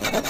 you